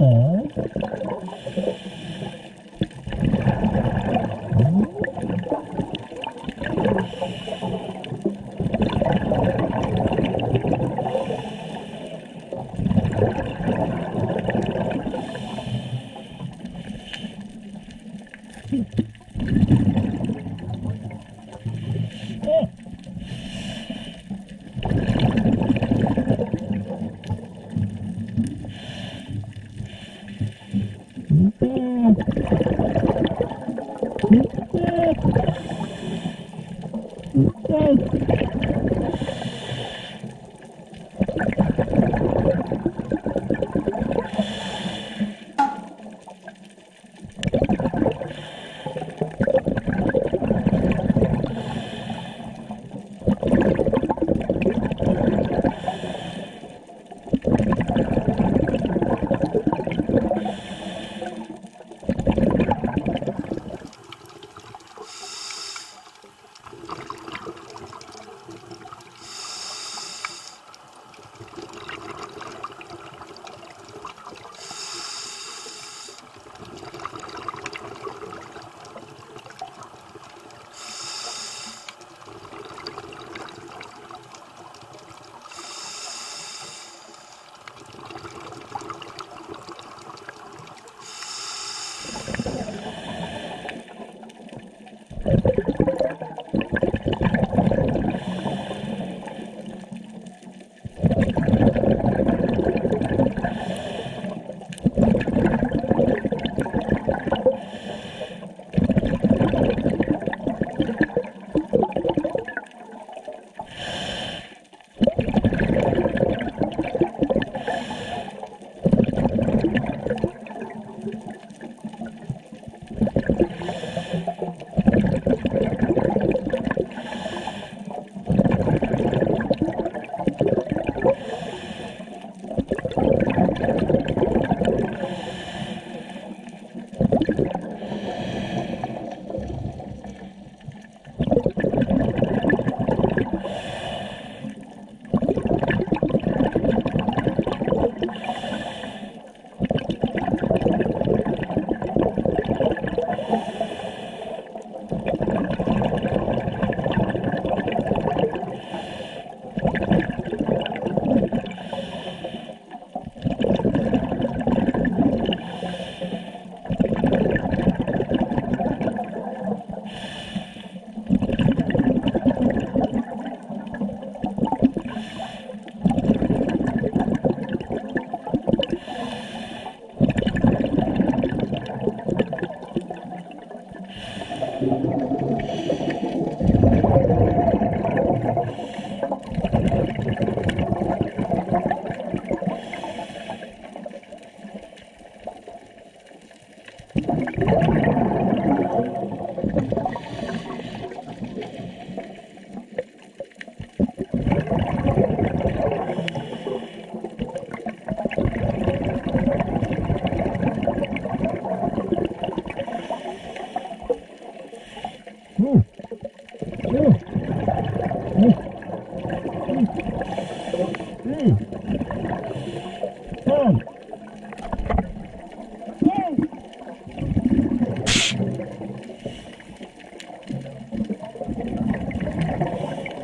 Uh,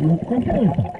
うん。こっちもいい。